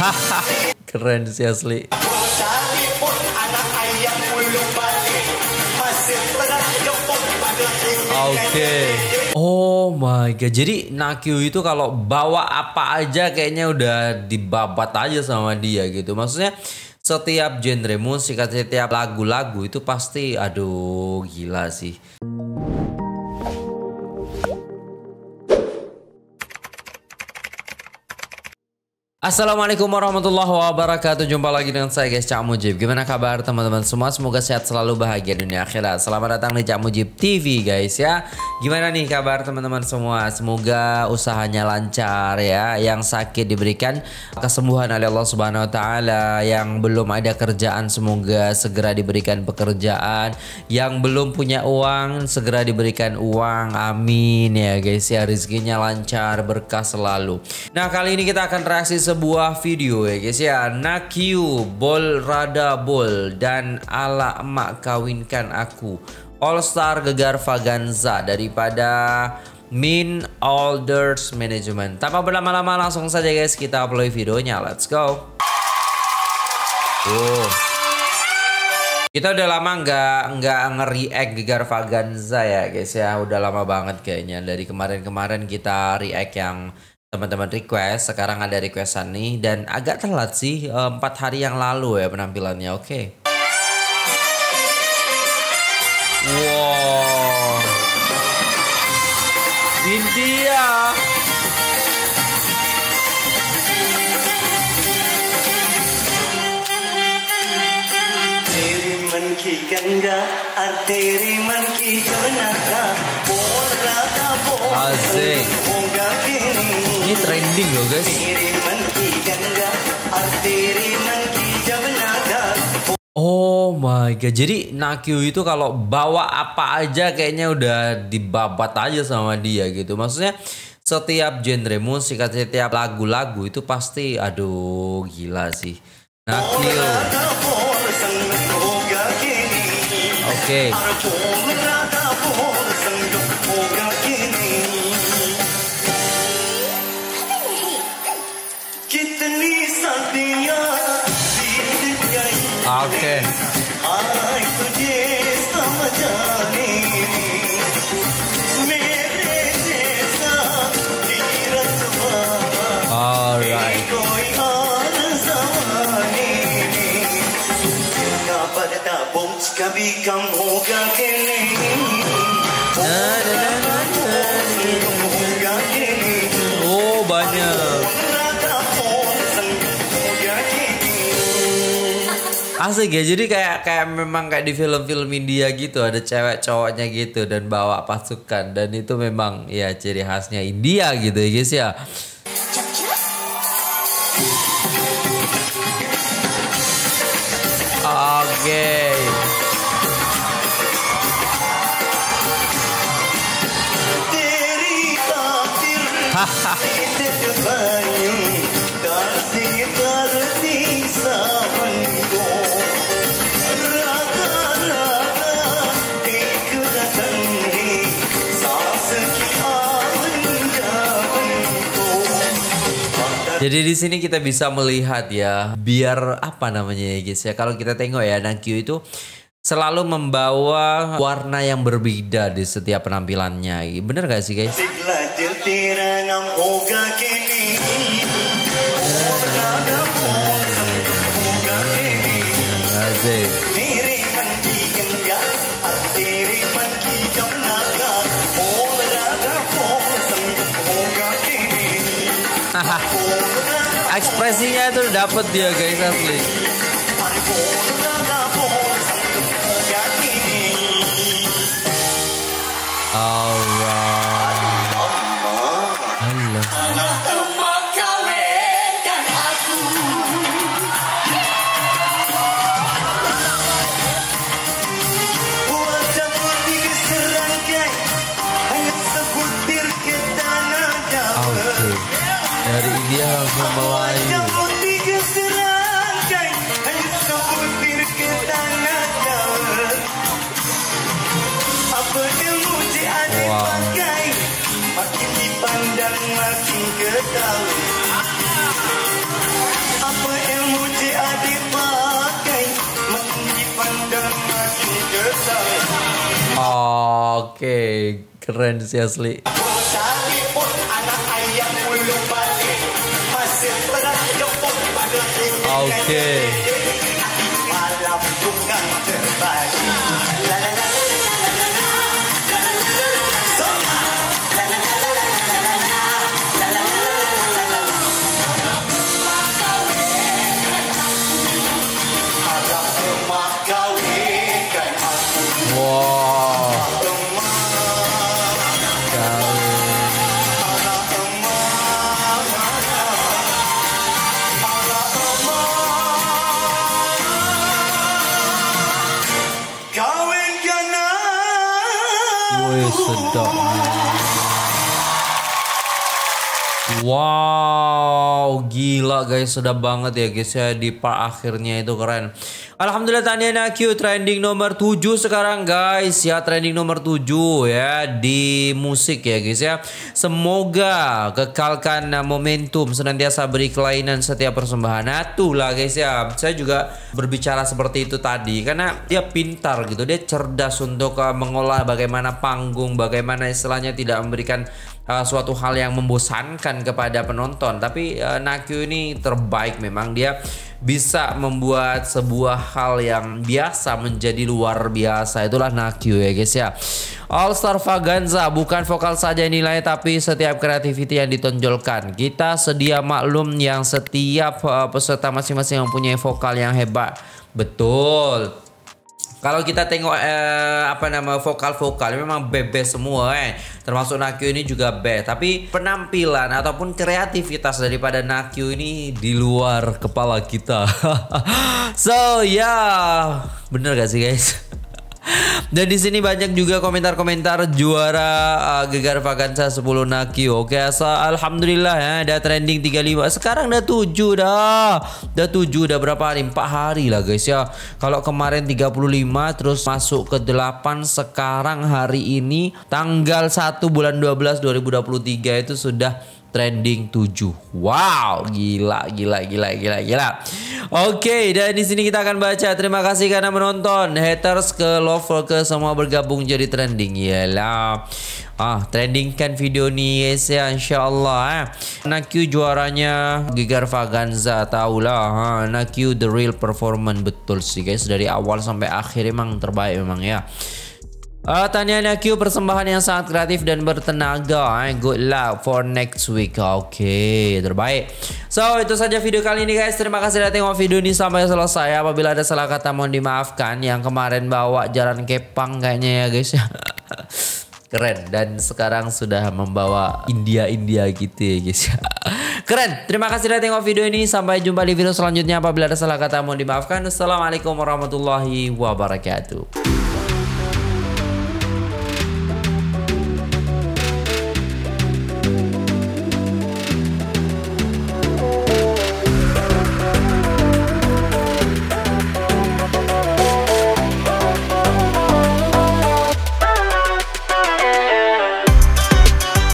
Haha, Keren sih asli. Oke. Oh my god. Jadi Nakyu itu kalau bawa apa aja kayaknya udah dibabat aja sama dia gitu. Maksudnya setiap genre musik, setiap lagu-lagu itu pasti aduh gila sih. Assalamualaikum warahmatullahi wabarakatuh. Jumpa lagi dengan saya guys Cak Mujib. Gimana kabar teman-teman semua? Semoga sehat selalu bahagia dunia akhirat. Selamat datang di Cak Mujib TV guys ya. Gimana nih kabar teman-teman semua? Semoga usahanya lancar ya. Yang sakit diberikan kesembuhan oleh Allah Subhanahu Wa Taala. Yang belum ada kerjaan Semoga segera diberikan pekerjaan. Yang belum punya uang Segera diberikan uang. Amin ya guys ya. Rizkinya lancar berkah selalu. Nah kali ini kita akan reaksi sebuah video ya guys ya. Nakyu Bol Rada Bol dan Ala Emak Kawinkan Aku. All Star Gegar Vaganza daripada Min Alders Management. Tanpa berlama-lama langsung saja guys kita upload videonya. Let's go. Uh. Kita udah lama nggak nggak nge-react Gegar Vaganza ya guys ya. Udah lama banget kayaknya. Dari kemarin-kemarin kita react yang teman-teman request sekarang ada requestan nih dan agak telat sih eh, empat hari yang lalu ya penampilannya oke okay. wow India तेरी मन की गंगा और तेरी मन की जमुना बोल राधा बोल Asik. होगा तेरी ini trending loh guys Oh my god, jadi Nakio itu kalau bawa apa aja kayaknya udah dibabat aja sama dia gitu. Maksudnya setiap genre musik, atau setiap lagu-lagu itu pasti aduh gila sih. Nakio. Oke. Okay. बोझ कभी कम होगा कि नहीं। asik ya. Jadi kayak kayak memang kayak di film-film India gitu ada cewek cowoknya gitu dan bawa pasukan. Dan itu memang ya ciri khasnya India gitu ya guys ya. Oke. Okay. Hahaha Jadi di sini kita bisa melihat ya, biar apa namanya ya guys ya. Kalau kita tengok ya Nakyu itu selalu membawa warna yang berbeda di setiap penampilannya. Bener gak sih guys? Ekspresinya itu dapet dia guys asli. Oke, keren sih asli. Oke. Okay. Wih, aku Wow, gila guys, sedap banget ya guys ya di part akhirnya itu keren. Alhamdulillah Tania Q trending nomor 7 sekarang guys ya, trending nomor 7 ya di musik ya guys ya. Semoga kekalkan momentum senantiasa beri kelainan setiap persembahan. Nah, itulah guys ya. Saya juga berbicara seperti itu tadi karena dia pintar gitu, dia cerdas untuk uh, mengolah bagaimana panggung, bagaimana istilahnya tidak memberikan uh, suatu hal yang membosankan kepada penonton. Tapi uh, Nakyu ini terbaik memang. Dia bisa membuat sebuah hal yang biasa menjadi luar biasa. Itulah Nakyu ya guys ya. All Star Vaganza bukan vokal saja nilai tapi setiap kreativiti yang ditonjolkan. Kita sedia maklum yang setiap uh, peserta masing-masing mempunyai vokal yang hebat. Betul kalau kita tengok eh, apa nama vokal-vokal memang bebas semua eh. Termasuk Nakyu ini juga best. Tapi penampilan ataupun kreativitas daripada Nakyu ini di luar kepala kita. so ya, yeah. bener gak sih guys? Dan di sini banyak juga komentar-komentar juara uh, Gegar Vakansa 10 Nakio. Oke, asal alhamdulillah ya ada trending 35. Sekarang udah 7 dah. Udah 7 udah berapa hari? 4 hari lah guys ya. Kalau kemarin 35 terus masuk ke 8 sekarang hari ini tanggal 1 bulan 12 2023 itu sudah trending 7. Wow, gila gila gila gila gila. Oke, dan di sini kita akan baca. Terima kasih karena menonton. Haters ke lover ke semua bergabung jadi trending. Yalah. Ah, trending kan video nih guys ya insyaallah eh. Nakyu juaranya Gigar Vaganza tahulah ha. Nakyu the real performance betul sih guys dari awal sampai akhir emang terbaik memang ya. Uh, Tanya Q persembahan yang sangat kreatif dan bertenaga. Eh. Good luck for next week. Oke, okay, terbaik. So, itu saja video kali ini guys. Terima kasih sudah tengok video ini sampai selesai. Apabila ada salah kata mohon dimaafkan. Yang kemarin bawa jalan kepang kayaknya ya guys ya. Keren dan sekarang sudah membawa India-India gitu ya guys ya. Keren. Terima kasih sudah tengok video ini. Sampai jumpa di video selanjutnya. Apabila ada salah kata mohon dimaafkan. Assalamualaikum warahmatullahi wabarakatuh.